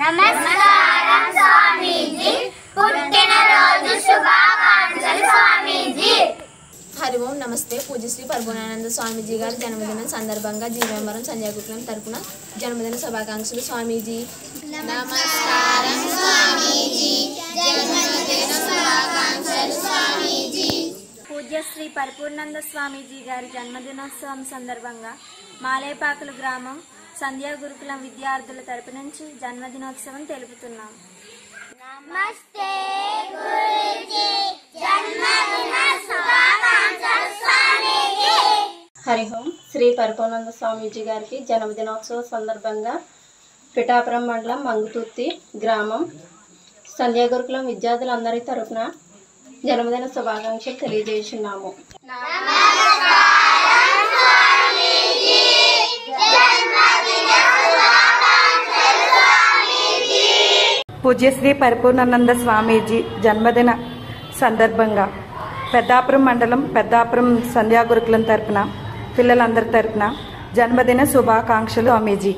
నమస్కారం స్వామీజీ. పుట్టినరోజు శుభాకాంక్షలు స్వామీజీ. హరి ఓం నమస్తే. పూజశ్రీ పరభునానంద స్వామీజీ గారి జన్మదినం సందర్భంగా జీవమరం సంధ్యాగుప్తం తరపున జన్మదిన శుభాకాంక్షలు స్వామీజీ. నమస్కారం పూజ్యశ్రీ పరిపూర్ణానంద స్వామీజీ గారి జన్మదినోత్సవం సందర్భంగా మాలేపాకులు గ్రామం సంధ్యా గురుకులం విద్యార్థుల తరపు నుంచి జన్మదినోత్సవం తెలుపుతున్నాం. నమస్తే గురుజీ. జన్మదిన శుభాకాంక్షలు స్వామీజీ హరి ఓం. శ్రీ పరిపూర్ణానంద స్వామీజీ గారికి జన్మదినోత్సవ సందర్భంగా పిఠాపురం మండలం మంగుతుర్తి గ్రామం సంధ్యాగురుకులం విద్యార్థులందరి తరఫున జన్మదిన శుభాకాంక్షలు తెలియజేస్తున్నాము. పూజ్యశ్రీ పరిపూర్ణానంద స్వామీజీ జన్మదిన సందర్భంగా పెద్దాపురం మండలం పెద్దాపురం సంధ్యాగురుకులం తరపున పిల్లలందరి తరపున జన్మదిన శుభాకాంక్షలు స్వామీజీ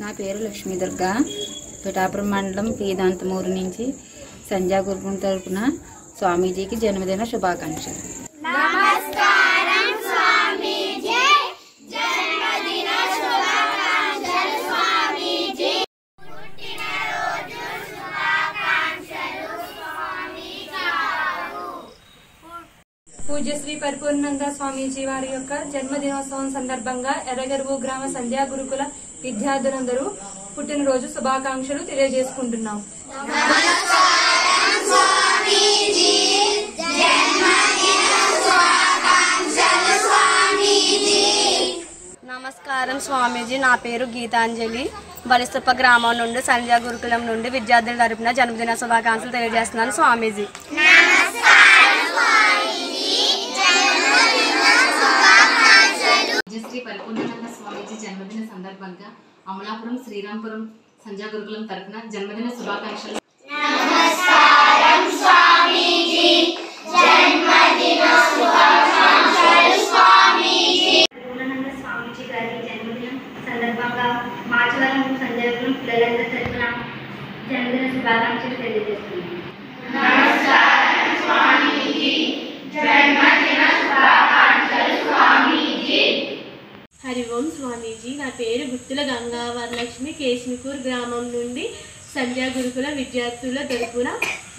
నా పేరు లక్ష్మీ దుర్గా పిఠాపురం మండలం పీదాంతమూరు నుంచి సంధ్యా గురుకులం తరపున స్వామీజీకి జన్మదిన శుభాకాంక్షలు. పూజ్యశ్రీ స్వామీజీ వారి యొక్క జన్మదినోత్సవం సందర్భంగా ఎర్రగరువు గ్రామ సంధ్యా గురుకుల విద్యార్థులందరూ పుట్టినరోజు శుభాకాంక్షలు తెలియజేసుకుంటున్నాం. నమస్కారం స్వామీజీ నా పేరు గీతాంజలి. బలిస్తుప్ప గ్రామం నుండి సంధ్యా గురుకులం నుండి విద్యార్థుల తరపున జన్మదిన శుభాకాంక్షలు తెలియజేస్తున్నాను స్వామీజీ. పూజ్యశ్రీ పరిపూర్ణానంద స్వామీజీ జన్మదిన సందర్భంగా అమలాపురం శ్రీరాంపురం సంధ్యా గురుకులం తరపున జన్మదిన శుభాకాంక్షలు. మాచవరం సంధ్యాగులం పిల్లలందరి తరపున జన్మదిన శుభాకాంక్షలు తెలియజేస్తున్నాం హరి ఓం స్వామీజీ నా పేరు గుత్తుల గంగా వరలక్ష్మి కేశినిపూర్ గ్రామం నుండి సంధ్యా గురుకుల విద్యార్థుల తరపున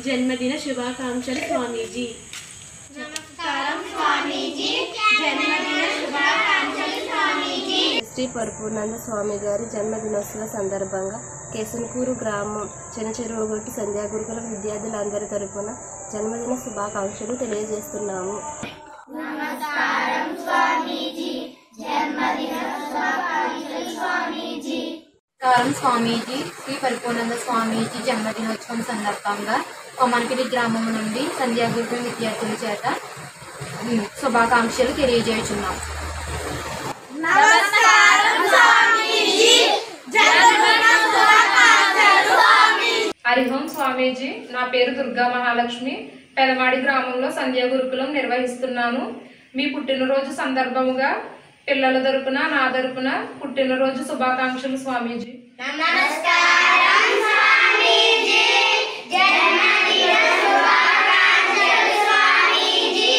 జన్మదిన శుభాకాంక్షలు స్వామీజీ. నమస్కారం స్వామీజీ. జన్మదిన శుభాకాంక్షలు స్వామీజీ. శ్రీ పరిపూర్ణానంద స్వామి గారి జన్మదినోత్సవ సందర్భంగా కేసన్కూరు గ్రామం చిన్నచెరువుగురికి సంధ్యాగురుకుల విద్యార్థులందరి తరపున జన్మదిన శుభాకాంక్షలు తెలియజేస్తున్నాము. నమస్కారం స్వామీజీ. శ్రీ పరిపూర్ణానంద స్వామీజీ జన్మదినోత్సవం సందర్భంగా కొమన్పిడి గ్రామం నుండి సంధ్యాగురుకుల విద్యార్థుల చేత శుభాకాంక్షలు తెలియజేస్తున్నాం. హరిహోం స్వామీజీ. నా పేరు దుర్గా మహాలక్ష్మి. పెదమాడి గ్రామంలో సంధ్యా గురుకులం నిర్వహిస్తున్నాను. మీ పుట్టినరోజు సందర్భముగా పిల్లల తరపున నా తరపున పుట్టినరోజు శుభాకాంక్షలు స్వామీజీ. నమస్కారం స్వామీజీ. జన్మదిన శుభాకాంక్షలు స్వామీజీ.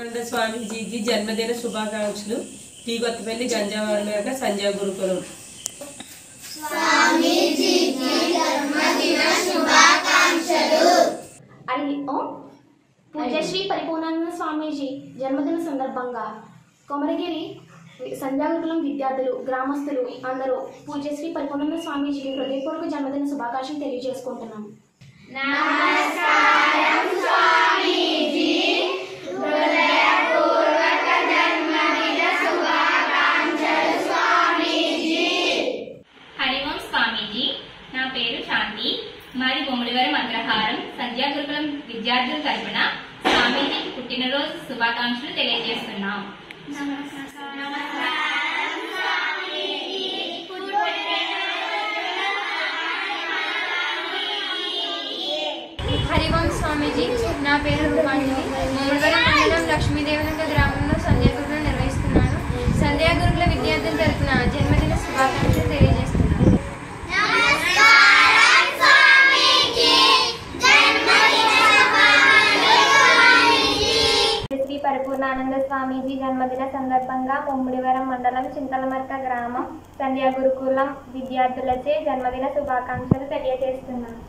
ఆనంద స్వామీజీకి జన్మదిన శుభాకాంక్షలు. టీ కొత్తపల్లి గంజావారి యొక్క సంజయ్ గురుకులం. పూజ్యశ్రీ పరిపూర్ణానంద స్వామీజీ జన్మదిన సందర్భంగా కొమరగిరి సంధ్యాగురుకులం విద్యార్థులు గ్రామస్తులు అందరూ పూజ్యశ్రీ పరిపూర్ణానంద స్వామీజీకి హృదయపూర్వక జన్మదిన శుభాకాంక్షలు తెలియజేసుకుంటున్నాం. నమస్కారం స్వామీజీ. హృదయపూర్వక జన్మదిన శుభాకాంక్షలు స్వామీజీ. హరి ఓం స్వామీజీ. నా పేరు శాంతి. మాది బొమ్మడివారి అగ్రహారం. సంధ్యా గురుకులం విద్యార్థుల తరపున స్వామీజీకి పుట్టినరోజు శుభాకాంక్షలు తెలియజేస్తున్నాం. హరివంశ్ స్వామీజీ నా పేరు రూపాంజలి. మూడువరం మండలం లక్ష్మీదేవనగ గ్రామంలో సంధ్యా గురువులు నిర్వహిస్తున్నాను. సంధ్యా గురుకుల విద్యార్థుల తరఫున జన్మదిన శుభాకాంక్షలు తెలియ పరిపూర్ణానంద స్వామీజీ జన్మదిన సందర్భంగా ముమ్మిడివరం మండలం చింతలమర్క గ్రామం సంధ్యా గురుకులం విద్యార్థులచే జన్మదిన శుభాకాంక్షలు తెలియజేస్తున్నాను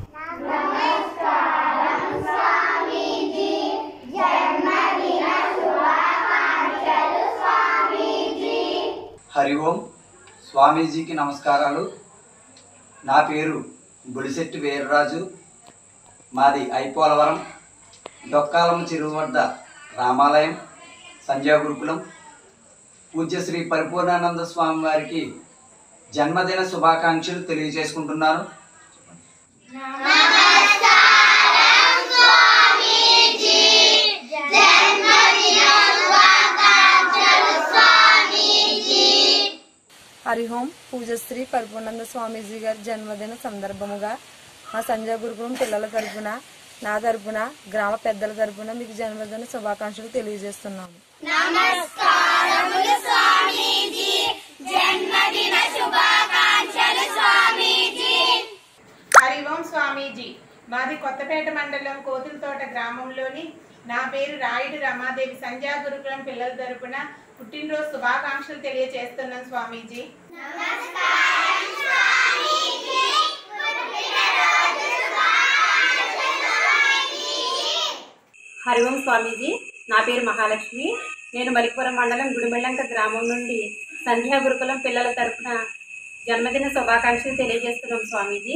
హరి ఓం. స్వామీజీకి నమస్కారాలు. నా పేరు గుడిశెట్టి వీర్రాజు. మాది ఐపోలవరం. డొక్కాలమ్మ చెరువు వద్ద రామాలయం. సంజయ గురుకులం పూజ్యశ్రీ పరిపూర్ణానంద స్వామి వారికి జన్మదిన శుభాకాంక్షలు తెలియజేసుకుంటున్నాను హరిహోం పూజశ్రీ పరిపూర్ణంద స్వామీజీ గారి జన్మదిన సందర్భముగా మా సంజయ గురుకులం పిల్లల తరపున నా తరపున గ్రామ పెద్దల తరపున మీకు జన్మదిన శుభాకాంక్షలు తెలియజేస్తున్నాము. నమస్కారములు స్వామీజీ. జన్మదిన శుభాకాంక్షలు స్వామీజీ. హరి ఓం స్వామీజీ. మాది కొత్తపేట మండలం కోతులతోట గ్రామంలోని నా పేరు రాయుడు రమాదేవి సంధ్యా గురుకులం పిల్లల తరపున పుట్టినరోజు శుభాకాంక్షలు తెలియజేస్తున్నాను స్వామీజీ. హరి ఓం స్వామీజీ నా పేరు మహాలక్ష్మి. నేను మలిపురం మండలం గుడిమెల్లంక గ్రామం నుండి సంధ్యా గురుకులం పిల్లల తరపున జన్మదిన శుభాకాంక్షలు తెలియజేస్తున్నాం స్వామీజీ.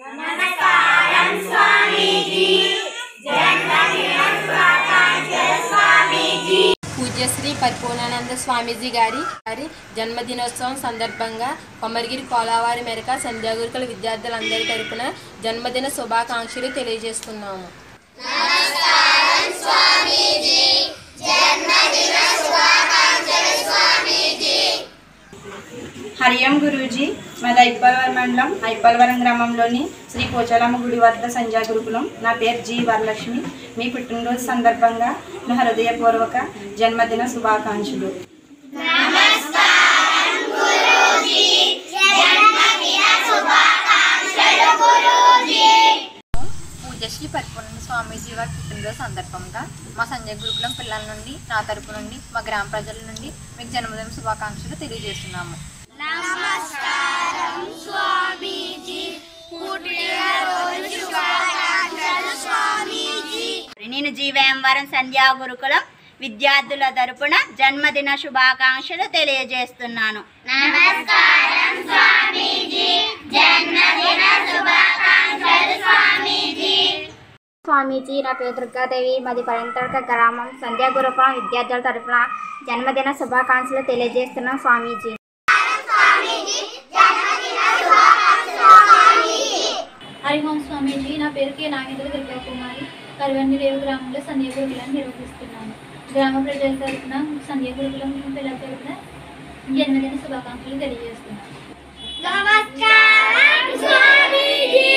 నమస్కారం స్వామీజీ. జన్మదిన శుభాకాంక్షలు స్వామీజీ. పూజ్యశ్రీ పరిపూర్ణానంద స్వామీజీ గారి గారి జన్మదినోత్సవం సందర్భంగా కొమరగిరి కోలావారి మేరకు సంధ్యాగురుకుల విద్యార్థులందరి తరపున జన్మదిన శుభాకాంక్షలు తెలియజేస్తున్నాము. హరియం గురూజీ. మాది ఐప్పలవరం మండలం. ఐప్పలవరం గ్రామంలోని శ్రీ పోచాలమ్మ గుడి వద్ద సంజా గురుకులం. నా పేరు జి వరలక్ష్మి. మీ పుట్టినరోజు సందర్భంగా నా హృదయపూర్వక జన్మదిన శుభాకాంక్షలు. పూజశ్రీ పరిపూర్ణ స్వామీజీ వారి పుట్టినరోజు సందర్భంగా. మా సంజయ్ గురుకులం పిల్లల నుండి నా తరపు నుండి మా గ్రామ ప్రజల నుండి మీకు జన్మదిన శుభాకాంక్షలు తెలియజేస్తున్నాము. నమస్కారం స్వామీజీ. పుట్టినరోజు శుభాకాంక్షలు స్వామీజీ. నేను జీవేంవరం సంధ్యా గురుకులం విద్యార్థుల తరపున జన్మదిన శుభాకాంక్షలు తెలియజేస్తున్నాను. నమస్కారం స్వామీజీ. జన్మదిన శుభాకాంక్షలు స్వామీజీ స్వామీజీ నా పేరు దుర్గాదేవి. మాది పరంతరక గ్రామం. సంధ్యా గురుకులం విద్యార్థుల తరపున జన్మదిన శుభాకాంక్షలు తెలియజేస్తున్నాం స్వామీజీ. స్వామీజీ జన్మదిన శుభాకాంక్షలు స్వామీజీ. నా పేరు కే నాగేంద్ర దుర్గా కుమారి కరివన్ని రేవు గ్రామంలో సంధ్య గురుకులం నిర్వహిస్తున్నాను గ్రామ ప్రజల తరపున సంధ్య గురుకులం పిల్లల తరపున జన్మదిన శుభాకాంక్షలు తెలియజేస్తున్నాను నమస్కారం స్వామీజీ.